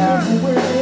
everywhere.